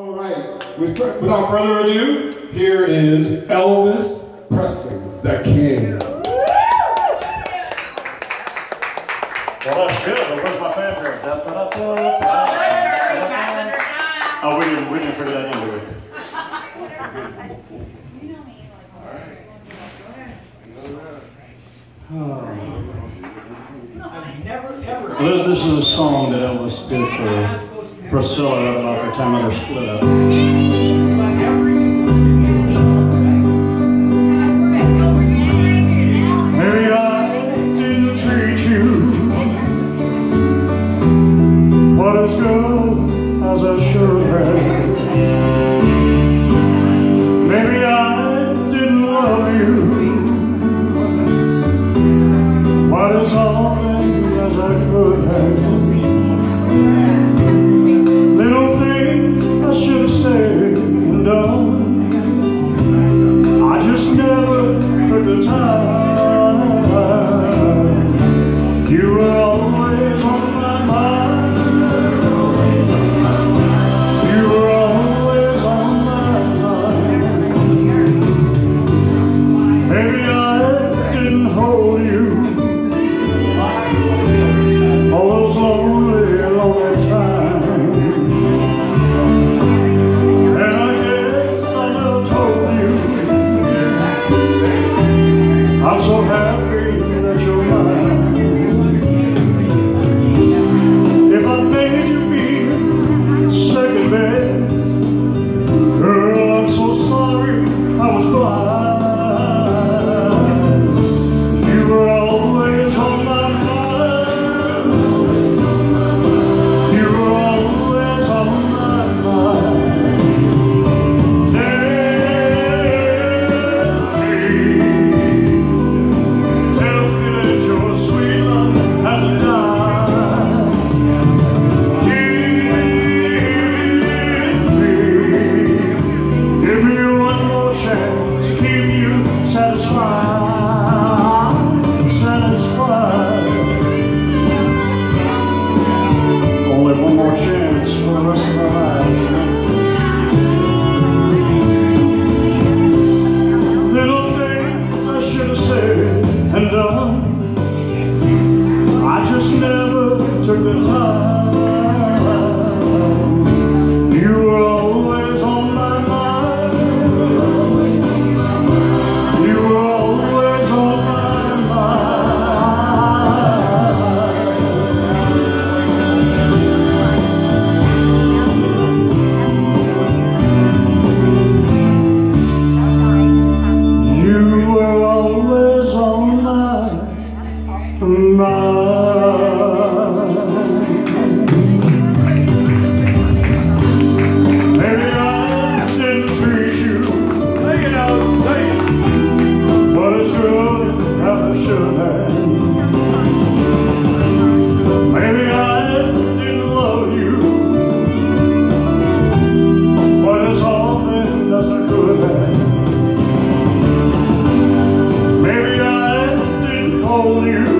All right. Without further ado, here is Elvis Presley, the King. Well, that's good, where's my fanfare? Da, da, da, da, da. Oh, we didn't, we didn't figure that in, did we? This, this is a song that Elvis did for Priscilla about the time of their split up. Didn't you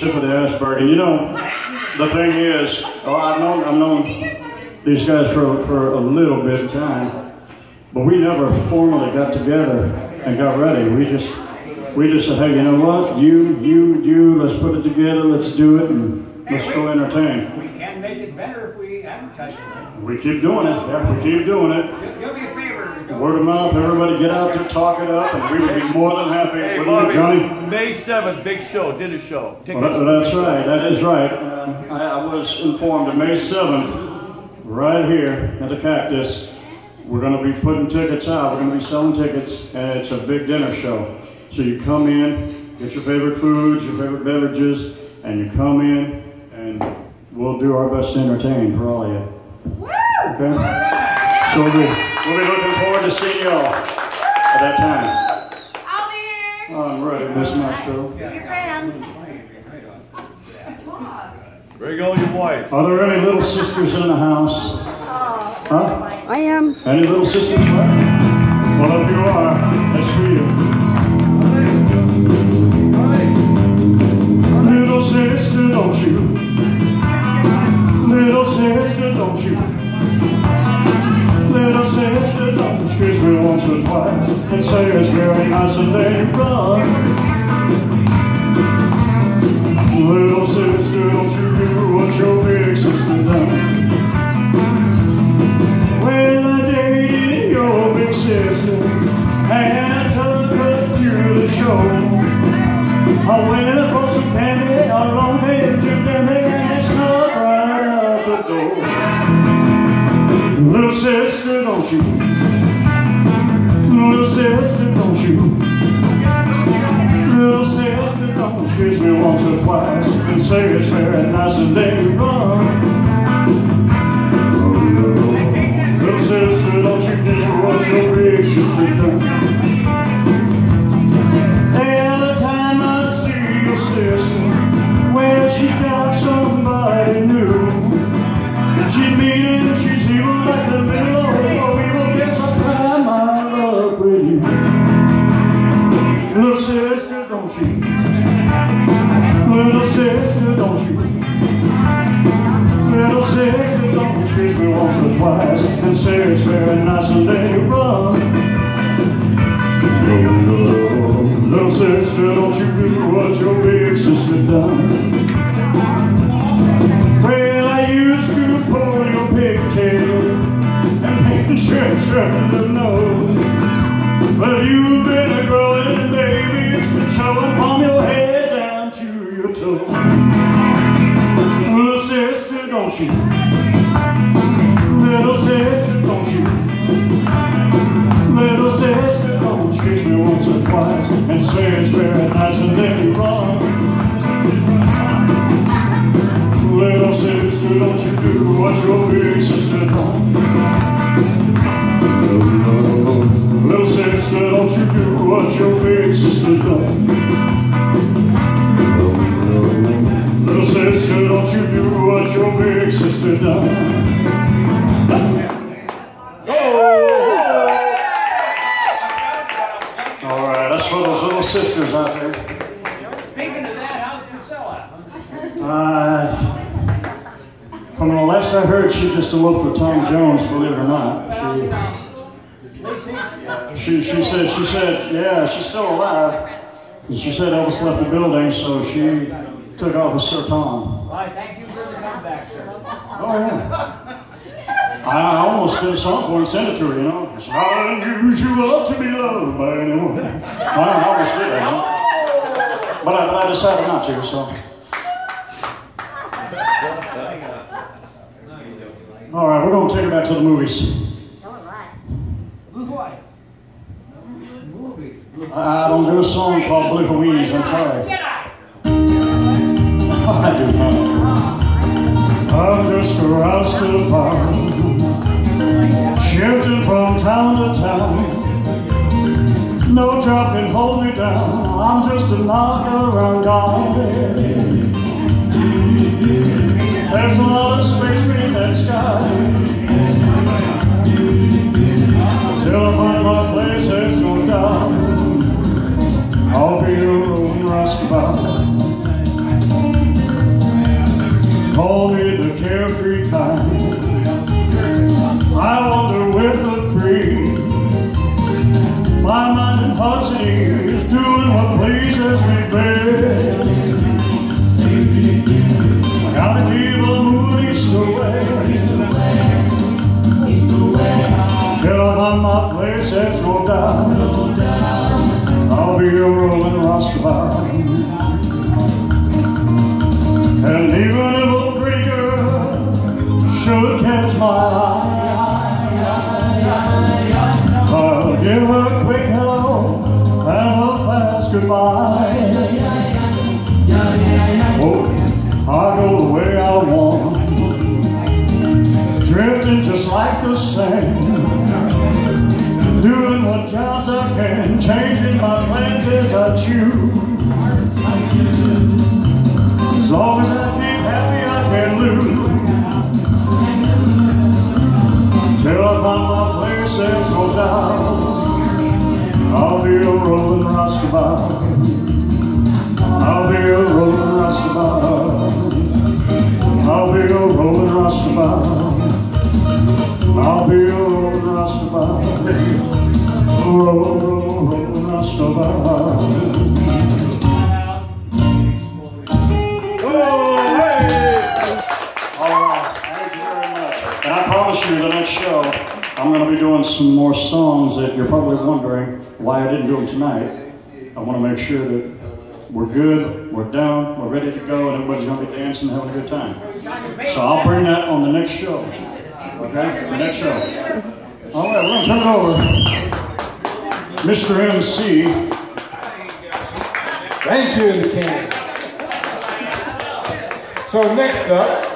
tip of the iceberg. And you know, the thing is, oh, I've known I've known these guys for for a little bit of time, but we never formally got together and got ready. We just we just said, hey, you know what? You you you, let's put it together. Let's do it, and let's go entertain. We can make it better if we advertise it. We keep doing it. Yeah, we keep doing it. Word of mouth, everybody get out there, talk it up, and we would be more than happy. Hey, Wouldn't we, Bobby, Johnny? May 7th, big show, dinner show. Tickets. Well, that- that's right, that is right. Uh, I, I was informed that May 7th, right here at the Cactus, we're going to be putting tickets out. We're going to be selling tickets, and it's a big dinner show. So you come in, get your favorite foods, your favorite beverages, and you come in, and we'll do our best to entertain for all of you. Okay? So we'll be, we'll be looking forward to seeing y'all at that time. I'll be here. Oh, I'm ready to miss my show. Your friends. Bring all your wives. Are there any little sisters in the house? Oh, huh? I am. Any little sisters left? Well, if you are, that's for you. Little sister, don't you? And let it run. Little sister, don't you do what your big sister done. Well, I dated your big sister and took her to the show. I went for some you me once or twice and say it's very nice and let it run. And say it's very nice and it run. Little sister, don't you do what your big sister done. Well, I used to pull your pigtail and paint the stretch around the nose. But you've been a growing baby, it's been from your head down to your toes. Little sister, don't you? Sister. Don't you do what your big sister. All right, that's for those little sisters out there. Speaking of that, how's from the last I heard, she just eloped with Tom Jones, believe it or not. She, she, she said, she said, yeah, she's still alive. And she said Elvis left the building, so she took off with Sir Tom. Well, thank you for the comeback, sir. Oh, yeah. I, almost did a song for and sent it to her, you know. It's not unusual to be loved by anyone. I almost did that? But I, but I decided not to, so. All right, we're going to take it back to the movies. I, I don't do a song called Blue Louise, I'm sorry. I do not. I'm just a Rasta shifting from town to town. No job can hold me down. I'm just a knocker around guy. There's a lot of space between that sky. I'll be rolling roustabout. Roll, roll, rolling roustabout. All right, thank you very much. And I promise you, the next show, I'm going to be doing some more songs that you're probably wondering why I didn't do them tonight. I want to make sure that we're good, we're down, we're ready to go, and everybody's going to be dancing and having a good time. So I'll bring that on the next show. Okay? The next show. All right, we're going to turn it over. Mr. MC. Thank you, king. So next up,